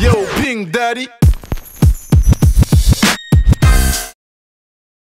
Yo, Ping Daddy.